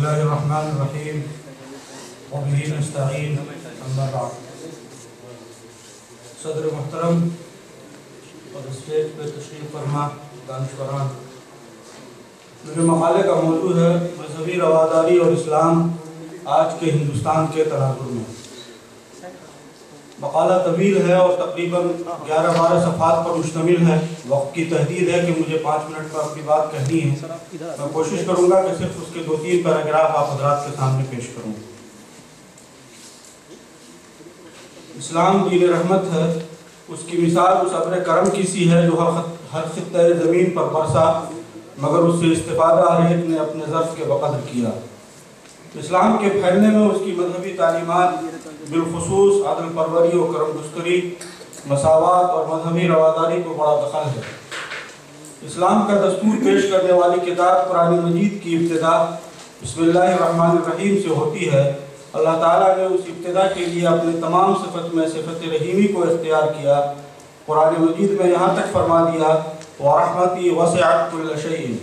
اللہ الرحمن الرحیم وبه نستعین اما بعد. صدر محترم، اور اسٹیج پہ تشریف فرما دانشوران میرے مقالے کا موضوع ہے، مذہبی رواداری اور اسلام، آج کے ہندوستان کے تناظر میں۔ مقالہ طویل ہے اور تقریباً گیارہ بارہ صفحات پر مشتمل ہے۔ وقت کی تحدید ہے کہ مجھے پانچ منٹ پر اپنی بات کہنی ہے۔ میں کوشش کروں گا کہ صرف اس کے دو تین پیراگراف آپ حضرات کے سامنے پیش کروں۔ اسلام دین رحمت ہے۔ اس کی مثال اس ابر کرم کی سی ہے جو ہر خطۂ زمین پر برسا، مگر اس سے استفادہ ہر ایک نے اپنے ظرف کے بقدر کیا۔ اسلام کے پھیلنے میں اس کی مذہبی تعلیمات بالخصوص عدل پروری و کرم گستری مساوات اور مذہبی رواداری کو بڑا دخل ہے۔ اسلام کا دستور پیش کرنے والی کتاب قرآن مجید کی ابتدا بسم اللہ الرحمن الرحیم سے ہوتی ہے۔ اللہ تعالیٰ نے اس ابتدا کے لیے اپنے تمام صفت میں صفت رحیمی کو اختیار کیا۔ قرآن مجید میں یہاں تک فرما دیا وَرَحْمَتِ وَسِعَتْ كُلَّ شَيْءٍ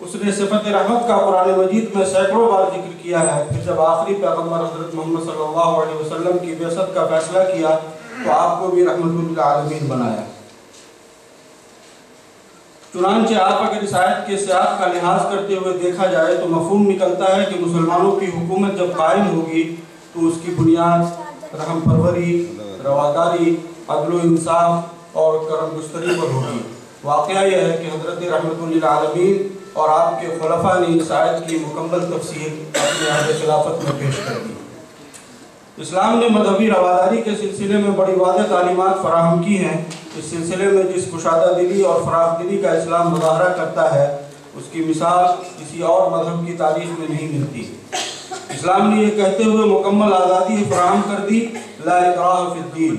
اس نے صفت رحمت کا قرآن مجید میں سینکڑوں بار ذکر کیا ہے۔ پھر جب آخری پیغمبر حضرت محمد صلی اللہ علیہ وسلم کی بیست کا فیصلہ کیا تو آپ کو بھی رحمت للعالمین بنایا۔ چنانچہ آپ اگر اس آیت کے سیاق کا لحاظ کرتے ہوئے دیکھا جائے تو مفہوم نکلتا ہے کہ مسلمانوں کی حکومت جب قائم ہوگی تو اس کی بنیاد رحم پروری، رواداری، عدل و انصاف اور کرم گستری پر ہوگی۔ واقعہ یہ ہے کہ حضرت رحمت للعالمین اور آپ کے خلفاء نے اس آیت کی مکمل تفسیر اپنے عہد خلافت میں پیش کر دی۔ اسلام نے مذہبی رواداری کے سلسلے میں بڑی واضح تعلیمات فراہم کی ہیں۔ اس سلسلے میں جس کشادہ دلی اور فراغ دلی کا اسلام مظاہرہ کرتا ہے، اس کی مثال کسی اور مذہب کی تاریخ میں نہیں ملتی۔ اسلام نے یہ کہتے ہوئے مکمل آزادی فراہم کر دی، لا اقراح فی الدین۔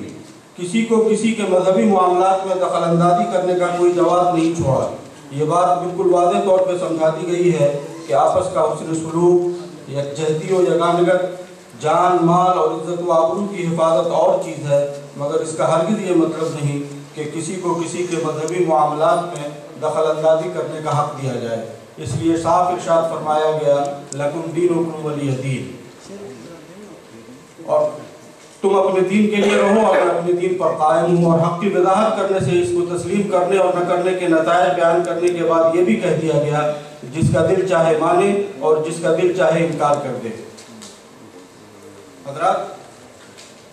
کسی کو کسی کے مذہبی معاملات میں دخل اندازی کرنے کا کوئی جواب نہیں چھوڑا۔ یہ بات بالکل واضح طور پہ سمجھا دی گئی ہے کہ آپس کا حسن سلوک یکجہتی و یگانگت جان، مال اور عزت و آبرو کی حفاظت اور چیز ہے، مگر اس کا ہرگز یہ مطلب نہیں کہ کسی کو کسی کے مذہبی معاملات میں دخل اندازی کرنے کا حق دیا جائے۔ اس لیے صاف ارشاد فرمایا گیا، لکم دین ولی دین۔ اور تم اپنے دین کے لیے رہو اور اپنے دین پر قائم ہوں اور حق کی وضاحت کرنے سے اس کو تسلیم کرنے اور نہ کرنے کے نتائج بیان کرنے کے بعد یہ بھی کہہ دیا گیا، جس کا دل چاہے مانے اور جس کا دل چاہے انکار کر دے۔ حضرات،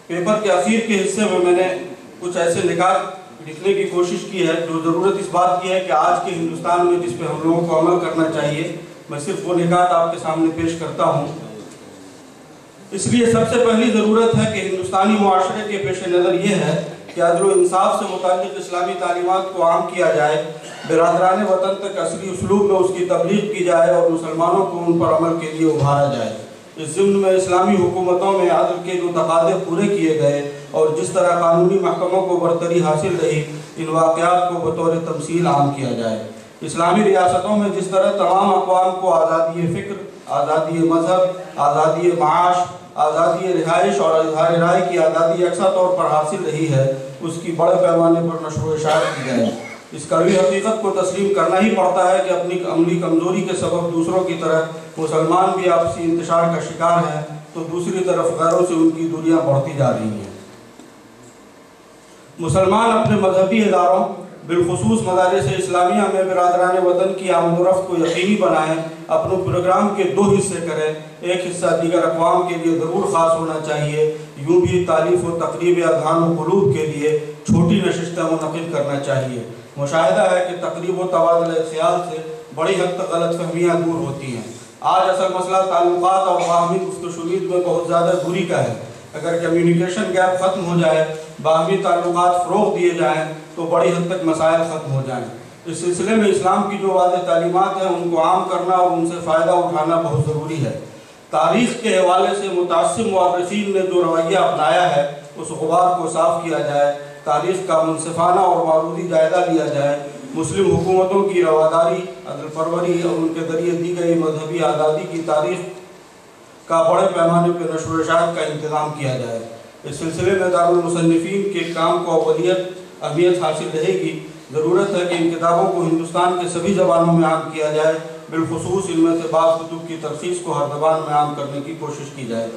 پیپر کے اخیر کے حصے میں میں نے کچھ ایسے نکات لکھنے کی کوشش کی ہے، جو ضرورت اس بات کی ہے کہ آج کے ہندوستان میں جس پہ ہم لوگوں کو عمل کرنا چاہیے، میں صرف وہ نکات آپ کے سامنے پیش کرتا ہوں۔ اس لیے سب سے پہلی ضرورت ہے کہ ہندوستانی معاشرے کے پیش نظر یہ ہے کہ عدل و انصاف سے متعلق اسلامی تعلیمات کو عام کیا جائے، برادران وطن تک اصلی اسلوب میں اس کی تبلیغ کی جائے اور مسلمانوں کو ان پر عمل کے لیے ابھارا جائے۔ اس ضمن میں اسلامی حکومتوں میں عدل کے جو تقاضے پورے کیے گئے اور جس طرح قانونی محکموں کو برتری حاصل رہی، ان واقعات کو بطور تمثیل عام کیا جائے۔ اسلامی ریاستوں میں جس طرح تمام اقوام کو آزادی فکر آزادی مذہب، آزادی معاش، آزادی رہائش اور اظہار رائے کی آزادی اکثر طور پر حاصل رہی ہے، اس کی بڑے پیمانے پر نشر و اشاعت کی جائے اس کڑوی حقیقت کو تسلیم کرنا ہی پڑتا ہے کہ اپنی عملی کمزوری کے سبب دوسروں کی طرح مسلمان بھی آپسی انتشار کا شکار ہیں، تو دوسری طرف غیروں سے ان کی دنیا بڑھتی جا رہی ہیں۔ مسلمان اپنے مذہبی اداروں بالخصوص مدارس اسلامیہ میں برادران وطن کی آمد و رفت کو یقینی بنائیں اپنے پروگرام کے دو حصے کریں۔ ایک حصہ دیگر اقوام کے لیے ضرور خاص ہونا چاہیے، یوں بھی تعلیف و تقریب اذہان و قلوب کے لیے چھوٹی نشستیں منعقد کرنا چاہیے۔ مشاہدہ ہے کہ تقریب و تبادل خیال سے بڑی حد تک غلط فہمیاں دور ہوتی ہیں۔ آج اصل مسئلہ تعلقات اور باہمی گفتشوید میں بہت زیادہ بری کا ہے۔ اگر کمیونیکیشن گیپ ختم ہو جائے، باہمی تعلقات فروغ دیے جائیں، تو بڑی حد تک مسائل ختم ہو جائیں۔ اس سلسلے میں اسلام کی جو واضح تعلیمات ہیں، ان کو عام کرنا اور ان سے فائدہ اٹھانا بہت ضروری ہے۔ تاریخ کے حوالے سے متاثر معرسین نے جو رویہ اپنایا ہے، اس غبار کو صاف کیا جائے، تاریخ کا منصفانہ اور معروضی جائدہ لیا جائے۔ مسلم حکومتوں کی رواداری، عدل پروری اور ان کے ذریعے دی گئی مذہبی آزادی کی تاریخ کا بڑے پیمانے پر نشر و اشاعت کا انتظام کیا جائے۔ اس سلسلے میں دارالمصنفین کے کام کو اولیت اہمیت حاصل رہے گی۔ ضرورت ہے کہ ان کتابوں کو ہندوستان کے سبھی زبانوں میں عام کیا جائے، بالخصوص ان میں سے بعض کتب کی تفصیص کو ہر زبان میں عام کرنے کی کوشش کی جائے۔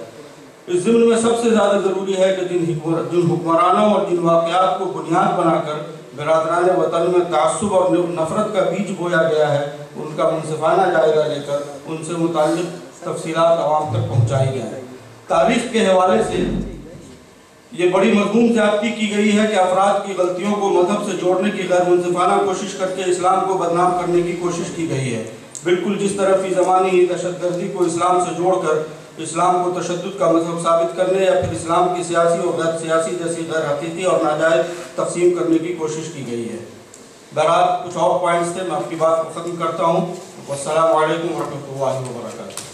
اس ضمن میں سب سے زیادہ ضروری ہے کہ جن جن حکمرانوں اور جن واقعات کو بنیاد بنا کر برادران وطن میں تعصب اور نفرت کا بیج بویا گیا ہے، ان کا منصفانہ جائزہ لے کر ان سے متعلق تفصیلات عوام تک پہنچائی گیا ہے تاریخ کے حوالے سے یہ بڑی مضمون زیادتی کی گئی ہے کہ افراد کی غلطیوں کو مذہب سے جوڑنے کی غیر منصفانہ کوشش کر کے اسلام کو بدنام کرنے کی کوشش کی گئی ہے۔ بالکل جس طرح فی زمانی ہی دہشت گردی کو اسلام سے جوڑ کر اسلام کو تشدد کا مذہب ثابت کرنے یا پھر اسلام کی سیاسی اور غیر سیاسی جیسی غیر حقیقی اور ناجائز تقسیم کرنے کی کوشش کی گئی ہے۔ بہرحال کچھ اور پوائنٹس تھے، میں آپ کی بات کو ختم کرتا ہوں۔ والسلام علیکم ورحمۃ اللہ وبرکاتہ۔